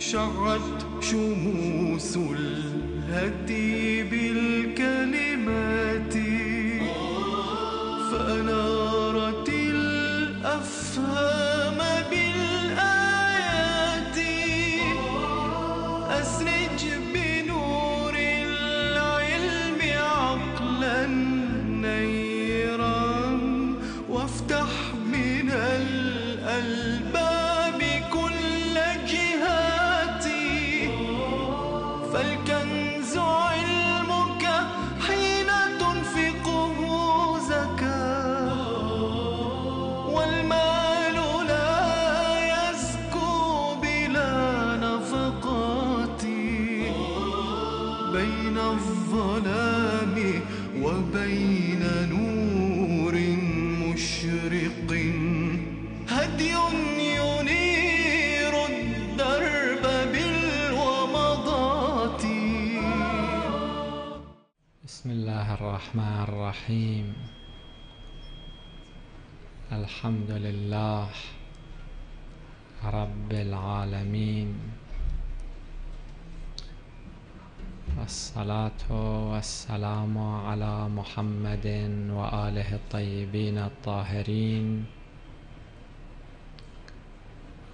شعت شموس الهدي بالكلمات مشرق هدي ينير الدرب بالومضات. بسم الله الرحمن الرحيم. الحمد لله رب العالمين. والصلاة والسلام على محمد وآله الطيبين الطاهرين.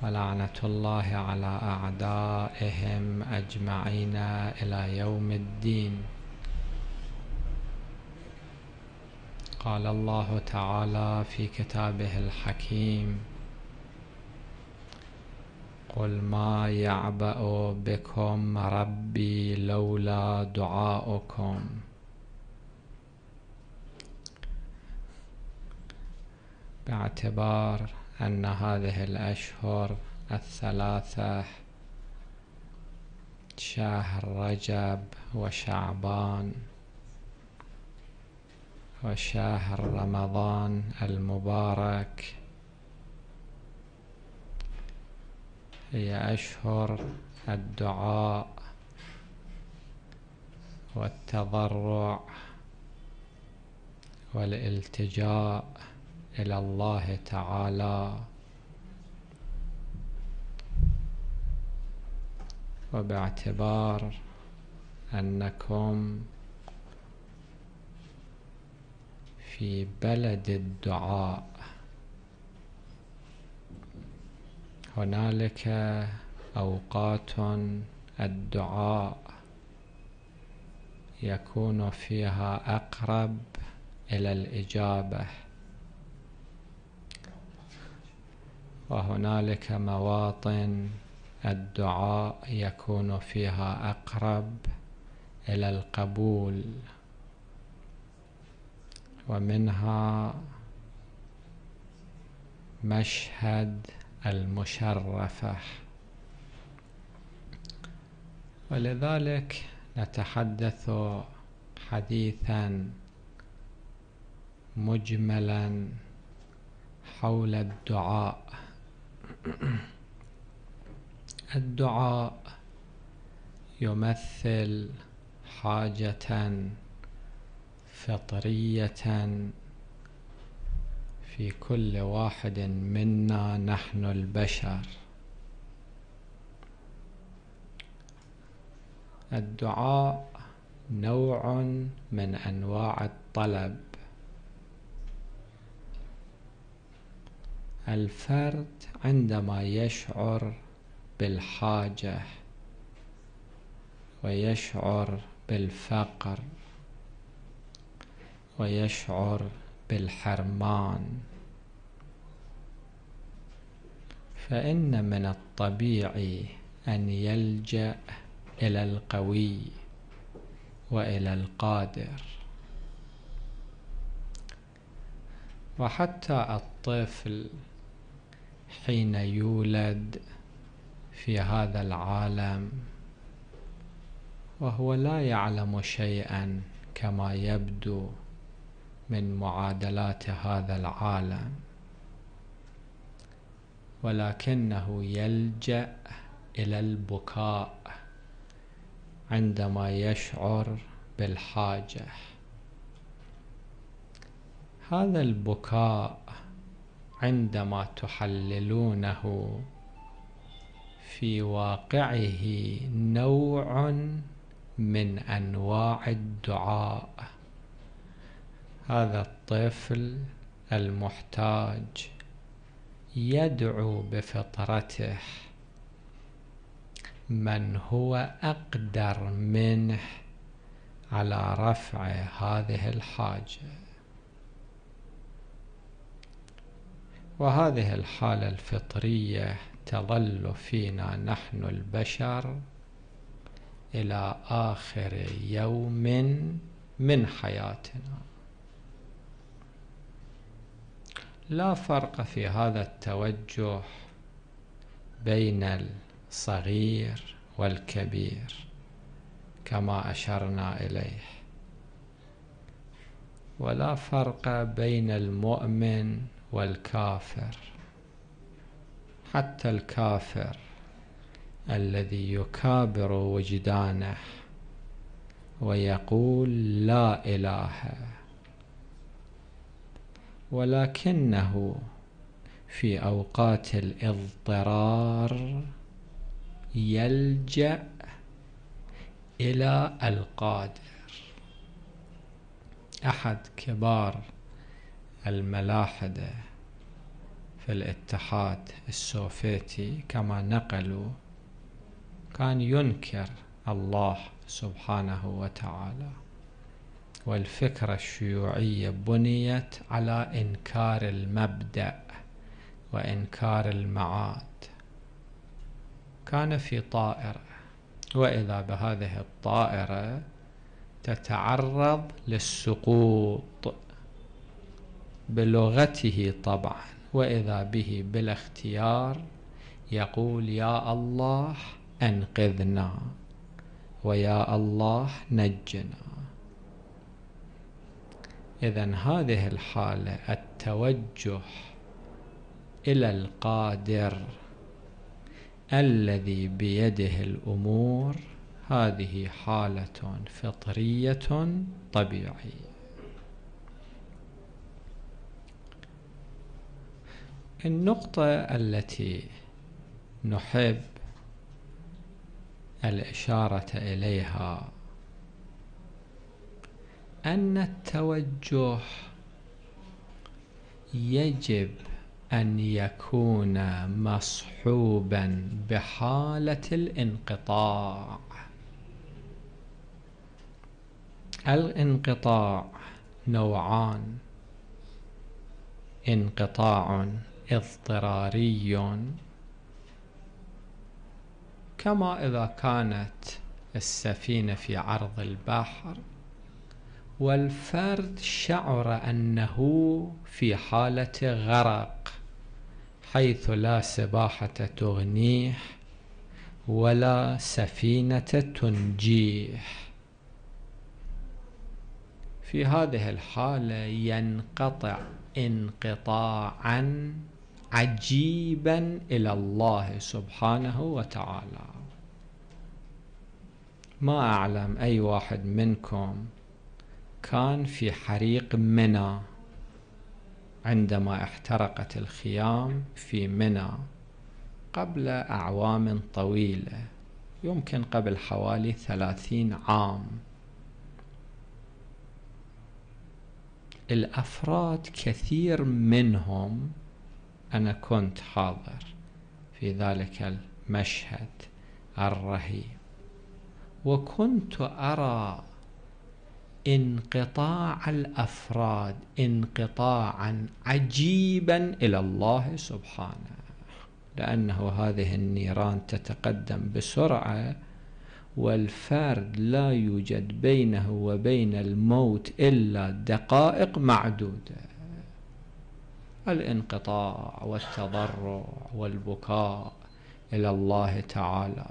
ولعنة الله على أعدائهم أجمعين إلى يوم الدين. قال الله تعالى في كتابه الحكيم قل ما يعبأ بكم ربي لولا دعاؤكم. باعتبار أن هذه الأشهر الثلاثة شهر رجب وشعبان وشهر رمضان المبارك هي أشهر الدعاء والتضرع والالتجاء إلى الله تعالى. وباعتبار أنكم في بلد الدعاء. هنالك أوقات الدعاء يكون فيها أقرب إلى الإجابة. وهنالك مواطن الدعاء يكون فيها أقرب إلى القبول. ومنها مشهد المشرفة. ولذلك نتحدث حديثا مجملا حول الدعاء. الدعاء يمثل حاجة فطرية في كل واحد منا نحن البشر. الدعاء نوع من أنواع الطلب. الفرد عندما يشعر بالحاجة ويشعر بالفقر ويشعر بالحرمان. فإن من الطبيعي أن يلجأ إلى القوي وإلى القادر. وحتى الطفل حين يولد في هذا العالم وهو لا يعلم شيئا كما يبدو. من معادلات هذا العالم. ولكنه يلجأ إلى البكاء عندما يشعر بالحاجة. هذا البكاء عندما تحللونه في واقعه نوع من أنواع الدعاء. هذا الطفل المحتاج يدعو بفطرته من هو أقدر منه على رفع هذه الحاجة. وهذه الحالة الفطرية تظل فينا نحن البشر إلى آخر يوم من حياتنا. لا فرق في هذا التوجه بين الصغير والكبير كما أشرنا إليه. ولا فرق بين المؤمن والكافر حتى الكافر الذي يكابر وجدانه ويقول لا إله ولكنه في أوقات الاضطرار يلجأ إلى القادر. أحد كبار الملاحدة في الاتحاد السوفيتي كما نقلوا كان ينكر الله سبحانه وتعالى. والفكرة الشيوعية بنيت على إنكار المبدأ وإنكار المعاد. كان في طائرة وإذا بهذه الطائرة تتعرض للسقوط بلغته طبعا وإذا به بلا اختيار يقول يا الله أنقذنا ويا الله نجنا. إذا هذه الحالة التوجه إلى القادر الذي بيده الأمور هذه حالة فطرية طبيعية. النقطة التي نحب الإشارة إليها أن التوجه يجب أن يكون مصحوبا بحالة الانقطاع. الانقطاع نوعان. انقطاع اضطراري. كما إذا كانت السفينة في عرض البحر والفرد شعر أنه في حالة غرق حيث لا سباحة تغنيه ولا سفينة تنجيه. في هذه الحالة ينقطع انقطاعا عجيبا إلى الله سبحانه وتعالى. ما أعلم أي واحد منكم كان في حريق منى عندما احترقت الخيام في منى قبل أعوام طويلة يمكن قبل حوالي ثلاثين عام. الأفراد كثير منهم أنا كنت حاضر في ذلك المشهد الرهيب وكنت أرى انقطاع الأفراد انقطاعا عجيبا إلى الله سبحانه. لأنه هذه النيران تتقدم بسرعة والفرد لا يوجد بينه وبين الموت إلا دقائق معدودة. الانقطاع والتضرع والبكاء إلى الله تعالى.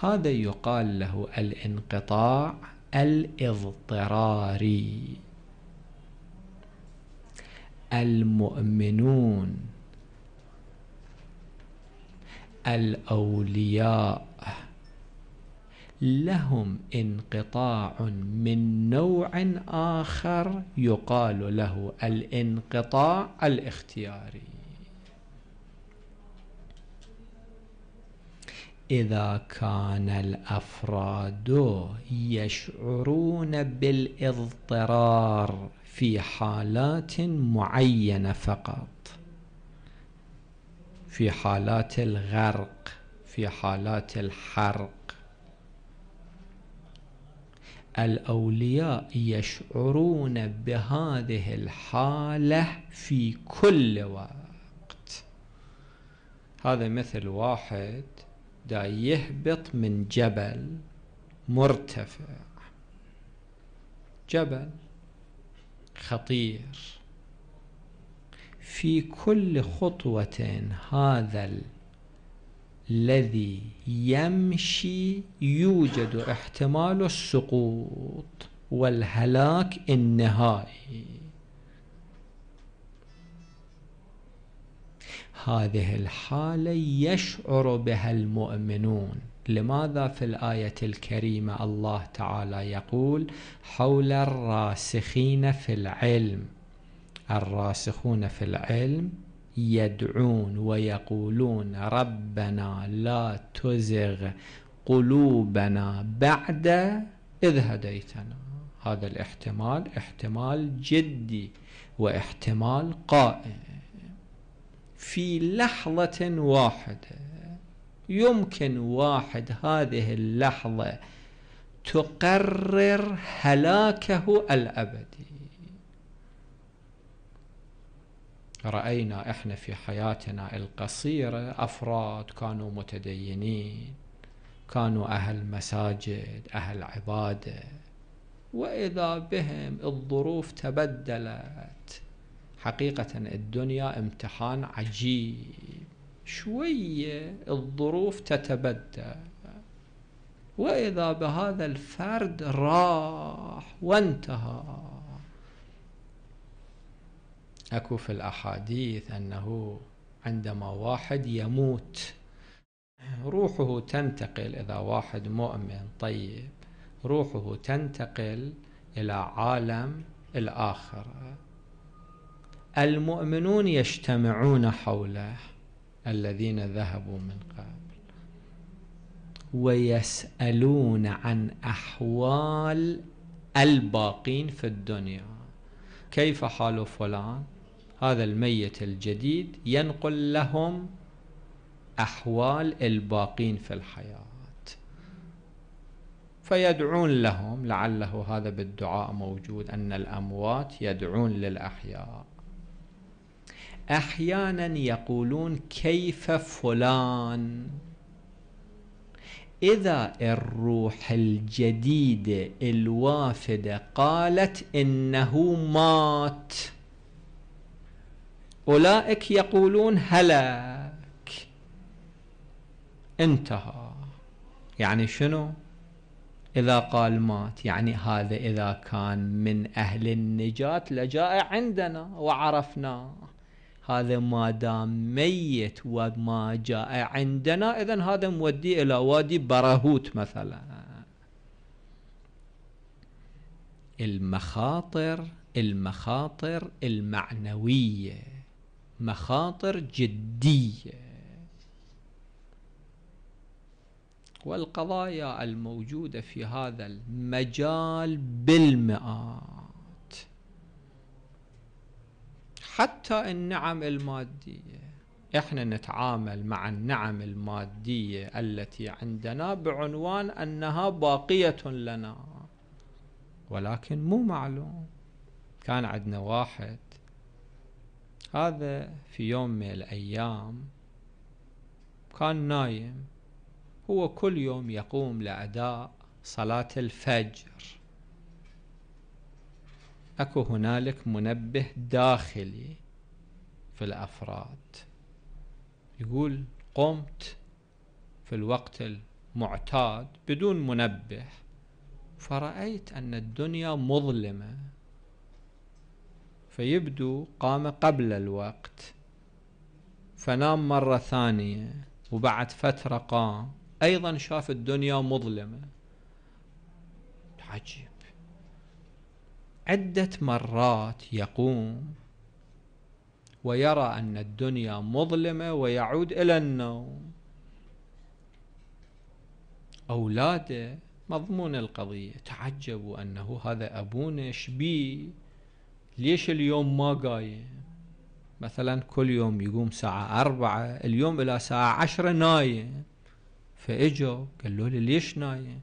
هذا يقال له الانقطاع الإضطراري. المؤمنون الأولياء لهم انقطاع من نوع آخر يقال له الانقطاع الاختياري. إذا كان الأفراد يشعرون بالإضطرار في حالات معينة فقط. في حالات الغرق في حالات الحرق. الأولياء يشعرون بهذه الحالة في كل وقت. هذا مثل واحد دا يهبط من جبل مرتفع. جبل خطير. في كل خطوة هذا الذي يمشي يوجد احتمال السقوط والهلاك النهائي. هذه الحالة يشعر بها المؤمنون. لماذا في الآية الكريمة الله تعالى يقول حول الراسخين في العلم؟ الراسخون في العلم يدعون ويقولون ربنا لا تزغ قلوبنا بعد إذ هديتنا. هذا الاحتمال احتمال جدي واحتمال قائم. في لحظة واحدة. يمكن واحد هذه اللحظة تقرر هلاكه الأبدي. رأينا إحنا في حياتنا القصيرة أفراد كانوا متدينين كانوا أهل مساجد أهل عبادة وإذا بهم الظروف تبدلت حقيقة الدنيا امتحان عجيب. شوية الظروف تتبدل وإذا بهذا الفرد راح وانتهى. أكو في الأحاديث أنه عندما واحد يموت روحه تنتقل إذا واحد مؤمن طيب روحه تنتقل إلى عالم الآخرة المؤمنون يجتمعون حوله الذين ذهبوا من قبل ويسألون عن أحوال الباقين في الدنيا. كيف حال فلان؟ هذا الميت الجديد ينقل لهم أحوال الباقين في الحياة. فيدعون لهم لعله هذا بالدعاء موجود أن الأموات يدعون للأحياء. أحيانا يقولون كيف فلان؟ إذا الروح الجديدة الوافدة قالت إنه مات. أولئك يقولون هلاك. انتهى. يعني شنو؟ إذا قال مات يعني هذا إذا كان من أهل النجاة لجاء عندنا وعرفناه. هذا ما دام ميت وما جاء عندنا إذا هذا مودي إلى وادي برهوت مثلا. المخاطر المخاطر المعنوية. مخاطر جدية. والقضايا الموجودة في هذا المجال بالمئات. حتى النعم المادية. إحنا نتعامل مع النعم المادية التي عندنا بعنوان أنها باقية لنا ولكن مو معلوم. كان عندنا واحد. هذا في يوم من الأيام كان نايم. هو كل يوم يقوم لأداء صلاة الفجر. أكو هنالك منبه داخلي في الأفراد. يقول قمت في الوقت المعتاد بدون منبه فرأيت أن الدنيا مظلمة فيبدو قام قبل الوقت فنام مرة ثانية وبعد فترة قام أيضا شاف الدنيا مظلمة. عجيب عدة مرات يقوم ويرى أن الدنيا مظلمة ويعود إلى النوم. أولاده مضمون القضية. تعجبوا أنه هذا أبونا شبيه. ليش اليوم ما قايم؟ مثلا كل يوم يقوم ساعة أربعة اليوم إلى ساعة عشرة نايم. فإجوا قالوا لي ليش نايم؟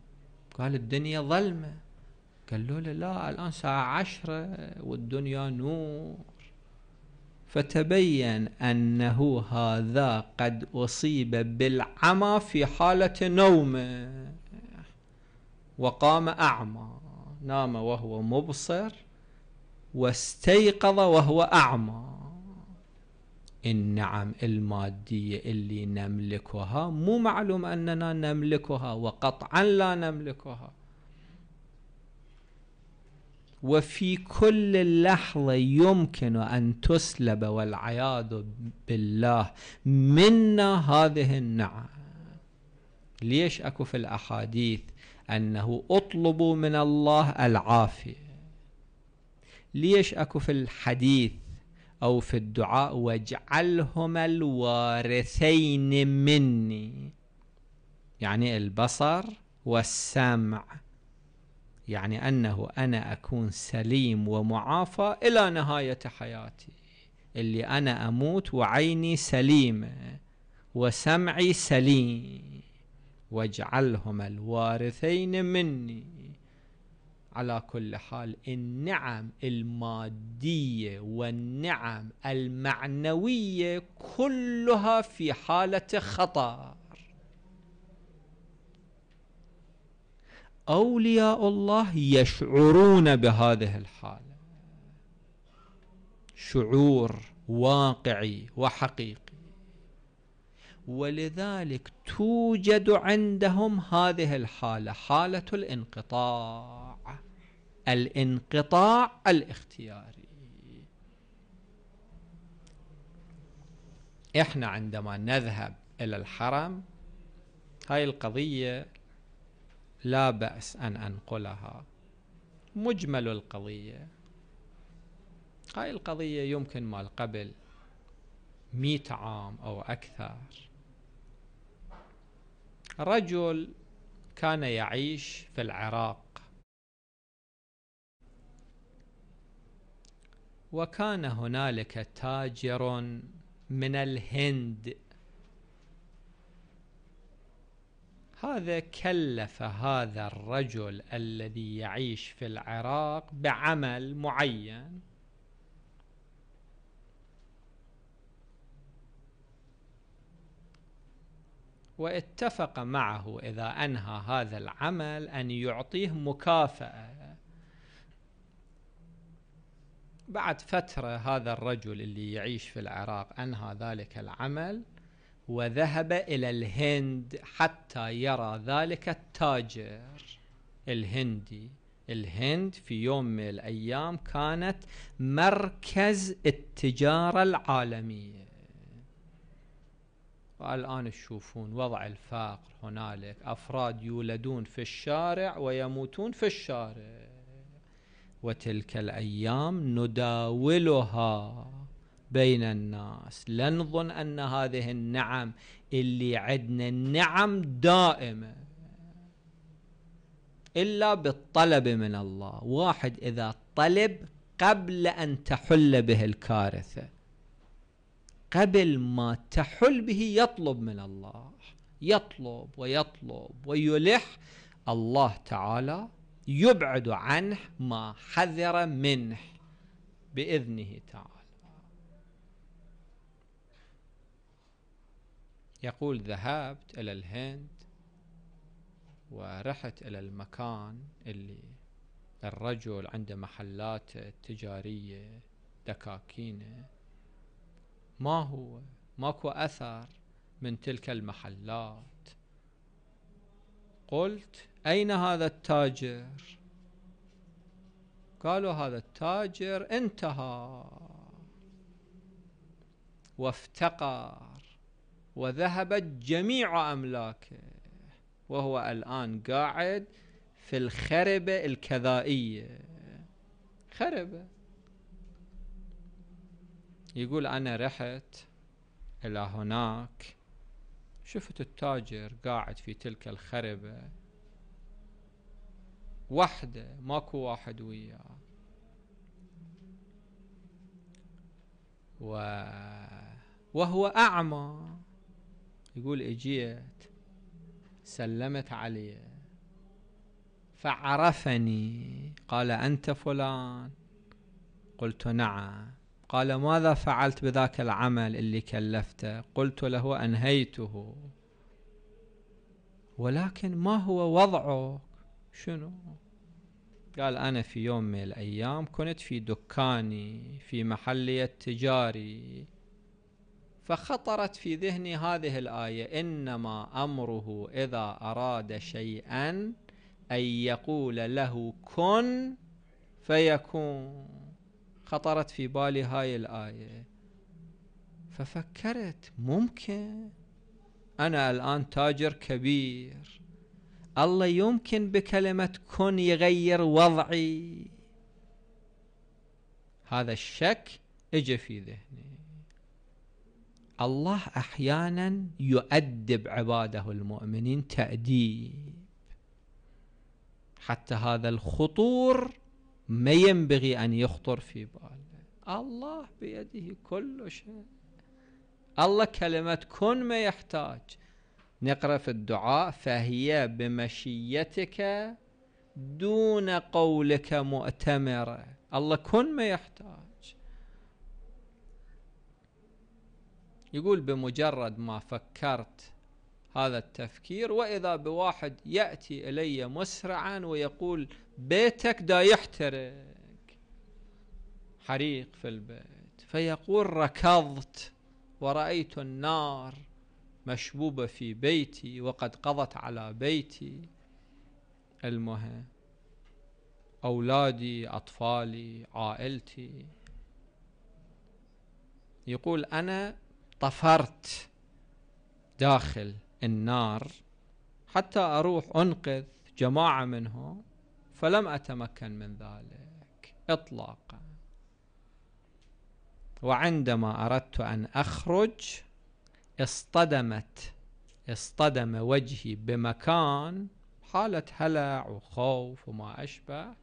قال الدنيا ظلمة. قالوا له لا الآن ساعة عشرة والدنيا نور. فتبين أنه هذا قد أصيب بالعمى في حالة نومه وقام أعمى نام وهو مبصر واستيقظ وهو أعمى. النعم المادية اللي نملكها مو معلوم أننا نملكها وقطعا لا نملكها. وفي كل لحظة يمكن أن تسلب والعياذ بالله منا هذه النعم. ليش أكو في الأحاديث أنه اطلبوا من الله العافية؟ ليش أكو في الحديث أو في الدعاء واجعلهما الوارثين مني؟ يعني البصر والسمع يعني أنه أنا أكون سليم ومعافى إلى نهاية حياتي. اللي أنا أموت وعيني سليمة وسمعي سليم. واجعلهما الوارثين مني. على كل حال النعم المادية والنعم المعنوية كلها في حالة خطر أولياء الله يشعرون بهذه الحالة. شعور واقعي وحقيقي. ولذلك توجد عندهم هذه الحالة حالة الانقطاع. الانقطاع الاختياري. إحنا عندما نذهب إلى الحرم هاي القضية لا بأس أن أنقلها. مجمل القضية. هاي القضية يمكن مال قبل مئة عام أو أكثر. رجل كان يعيش في العراق. وكان هنالك تاجر من الهند. هذا كلف هذا الرجل الذي يعيش في العراق بعمل معين. واتفق معه إذا أنهى هذا العمل أن يعطيه مكافأة. بعد فترة هذا الرجل اللي يعيش في العراق أنهى ذلك العمل. وذهب إلى الهند حتى يرى ذلك التاجر الهندي. الهند في يوم من الأيام كانت مركز التجارة العالمية. والآن تشوفون وضع الفقر هنالك. أفراد يولدون في الشارع ويموتون في الشارع. وتلك الأيام نداولها. بين الناس. لا نظن أن هذه النعم اللي عندنا النعم دائمة إلا بالطلب من الله. واحد إذا طلب قبل أن تحل به الكارثة قبل ما تحل به يطلب من الله. يطلب ويطلب ويلح الله تعالى يبعد عنه ما حذر منه بإذنه تعالى. يقول ذهبت إلى الهند ورحت إلى المكان اللي الرجل عنده محلات تجارية دكاكينه ما هو؟ ماكو أثر من تلك المحلات. قلت أين هذا التاجر؟ قالوا هذا التاجر انتهى. وافتقر. وذهبت جميع أملاكه. وهو الآن قاعد في الخربة الكذائية. خربة. يقول أنا رحت إلى هناك شفت التاجر قاعد في تلك الخربة. وحده ماكو واحد وياه. و... وهو أعمى. يقول اجيت سلمت عليه فعرفني قال أنت فلان؟ قلت نعم. قال ماذا فعلت بذاك العمل اللي كلفته؟ قلت له أنهيته. ولكن ما هو وضعك شنو؟ قال أنا في يوم من الأيام كنت في دكاني في محلي التجاري. فخطرت في ذهني هذه الآية إنما أمره إذا أراد شيئا أن يقول له كن فيكون. خطرت في بالي هاي الآية. ففكرت ممكن. أنا الآن تاجر كبير. الله يمكن بكلمة كن يغير وضعي. هذا الشك اجى في ذهني. الله أحيانا يؤدب عباده المؤمنين تأديب. حتى هذا الخطور ما ينبغي أن يخطر في باله. الله بيده كل شيء. الله كلمة كن ما يحتاج. نقرأ في الدعاء فهي بمشيتك دون قولك مؤتمرة. الله كن ما يحتاج. يقول بمجرد ما فكرت هذا التفكير وإذا بواحد يأتي إلي مسرعا ويقول بيتك دا يحترق حريق في البيت فيقول ركضت ورأيت النار مشبوبة في بيتي وقد قضت على بيتي. المهم أولادي أطفالي عائلتي. يقول أنا طفرت داخل النار حتى أروح أنقذ جماعة منهم فلم أتمكن من ذلك إطلاقا. وعندما أردت أن أخرج اصطدمت اصطدم وجهي بمكان حالة هلع وخوف وما أشبه.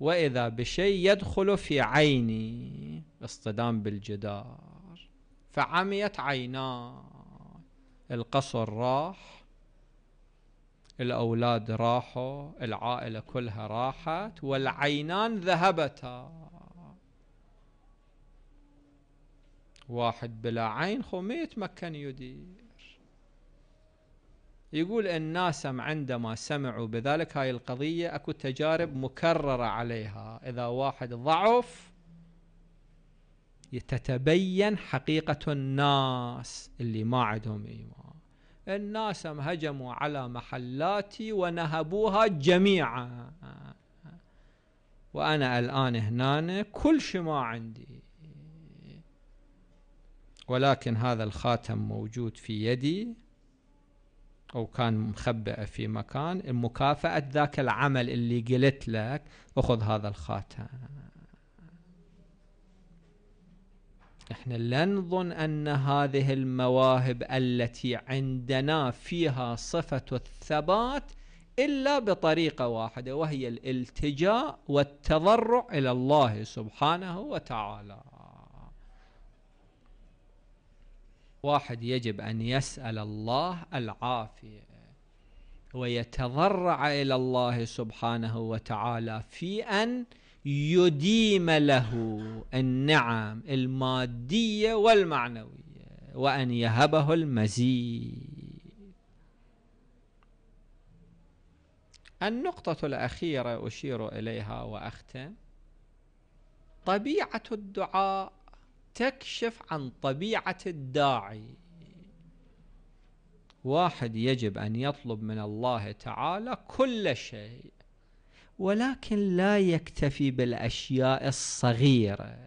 وإذا بشيء يدخل في عيني اصطدام بالجدار. فعميت عيناي. القصر راح الأولاد راحوا العائلة كلها راحت والعينان ذهبتا. واحد بلا عين خو ما يتمكن يدير. يقول الناس عندما سمعوا بذلك هاي القضية أكو تجارب مكررة عليها. إذا واحد ضعف تتبين حقيقة الناس اللي ما عندهم إيمان. الناس هجموا على محلاتي ونهبوها جميعا. وأنا الآن هنا كل شيء ما عندي. ولكن هذا الخاتم موجود في يدي أو كان مخبئ في مكان. مكافأة ذاك العمل اللي قلت لك. أخذ هذا الخاتم. إحنا لا نظن أن هذه المواهب التي عندنا فيها صفة الثبات إلا بطريقة واحدة وهي الالتجاء والتضرع إلى الله سبحانه وتعالى. واحد يجب أن يسأل الله العافية ويتضرع إلى الله سبحانه وتعالى في أن يديم له النعم المادية والمعنوية وأن يهبه المزيد. النقطة الأخيرة أشير إليها وأختم. طبيعة الدعاء تكشف عن طبيعة الداعي. واحد يجب أن يطلب من الله تعالى كل شيء. ولكن لا يكتفي بالأشياء الصغيرة.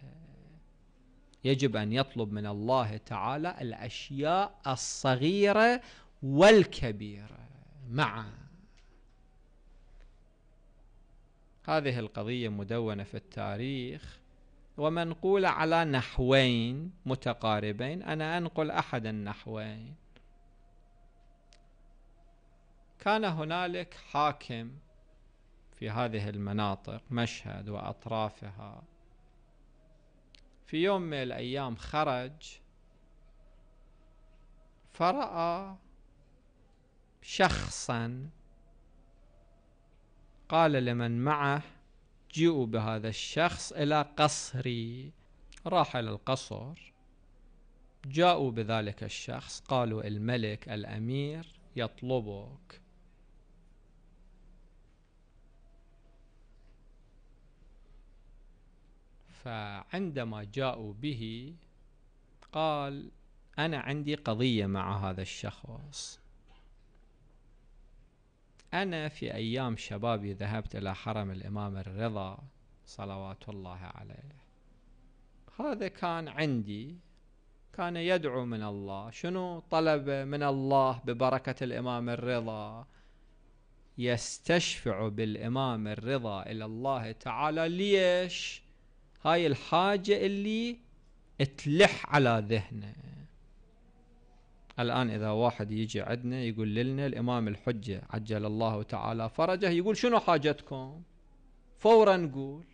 يجب أن يطلب من الله تعالى الأشياء الصغيرة والكبيرة معا. هذه القضية مدونة في التاريخ ومنقولة على نحوين متقاربين أنا أنقل أحد النحوين. كان هنالك حاكم في هذه المناطق مشهد وأطرافها. في يوم من الأيام خرج فرأى شخصا قال لمن معه جيئوا بهذا الشخص إلى قصري. راح إلى القصر جاءوا بذلك الشخص قالوا الملك الأمير يطلبك. فعندما جاءوا به قال أنا عندي قضية مع هذا الشخص. أنا في أيام شبابي ذهبت إلى حرم الإمام الرضا صلوات الله عليه. هذا كان عندي كان يدعو من الله. شنو طلب من الله ببركة الإمام الرضا؟ يستشفع بالإمام الرضا إلى الله تعالى. ليش؟ هاي الحاجة اللي تلح على ذهنه. الآن إذا واحد يجي عندنا يقول لنا الإمام الحجة عجل الله تعالى فرجه يقول شنو حاجتكم؟ فورا نقول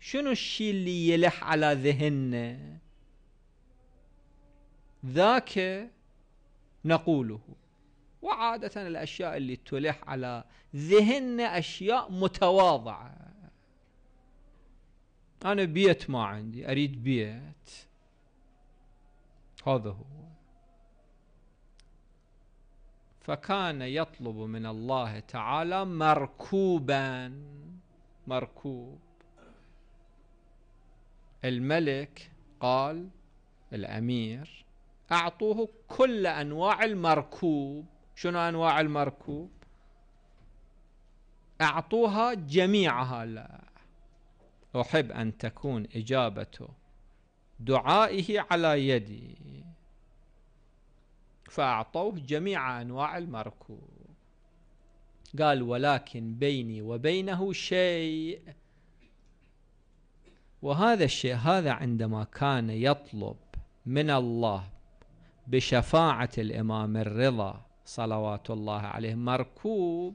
شنو الشيء اللي يلح على ذهننا ذاك نقوله. وعادة الأشياء اللي تلح على ذهننا أشياء متواضعة. أنا بيت ما عندي أريد بيت. هذا هو. فكان يطلب من الله تعالى مركوبا مركوب. الملك قال الأمير أعطوه كل أنواع المركوب. شنو أنواع المركوب؟ أعطوها جميعها لا. أحب أن تكون إجابة دعائه على يدي. فأعطوه جميع أنواع المركوب. قال ولكن بيني وبينه شيء. وهذا الشيء هذا عندما كان يطلب من الله بشفاعة الإمام الرضا صلوات الله عليه مركوب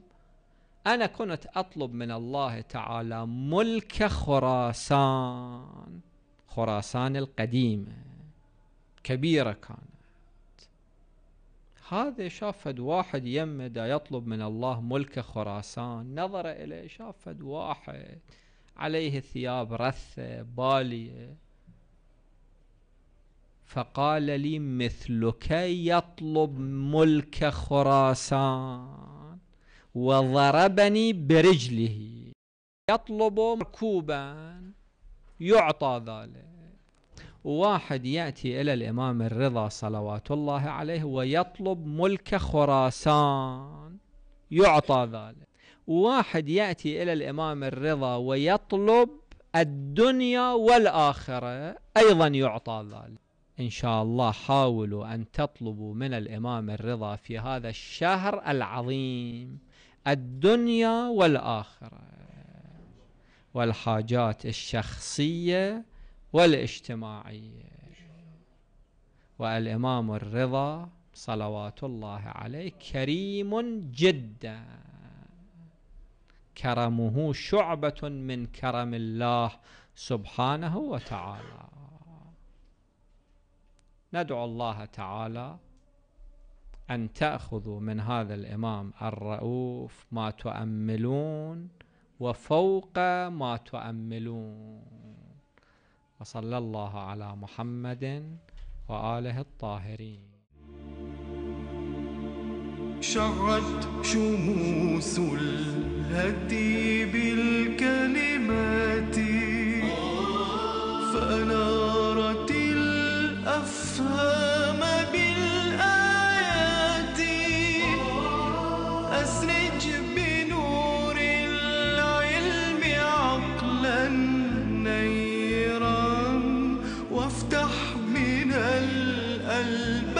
أنا كنت أطلب من الله تعالى ملك خراسان خراسان القديمة كبيرة كانت. هذا شافد واحد يمد يطلب من الله ملك خراسان. نظر إليه شافد واحد عليه ثياب رثة بالية. فقال لي مثلك يطلب ملك خراسان. وضربني برجله. يطلب مركوبا يعطى ذلك. واحد يأتي إلى الإمام الرضا صلوات الله عليه ويطلب ملك خراسان يعطى ذلك. واحد يأتي إلى الإمام الرضا ويطلب الدنيا والآخرة أيضا يعطى ذلك. إن شاء الله حاولوا أن تطلبوا من الإمام الرضا في هذا الشهر العظيم. الدنيا والآخرة والحاجات الشخصية والاجتماعية. والإمام الرضا صلوات الله عليه كريم جدا. كرمه شعبة من كرم الله سبحانه وتعالى. ندعو الله تعالى أن تأخذوا من هذا الإمام الرؤوف ما تؤملون وفوق ما تؤملون. وصلى الله على محمد وآله الطاهرين. شعت شموس الهدي بالكلمات فأنارت الأفهام قلبي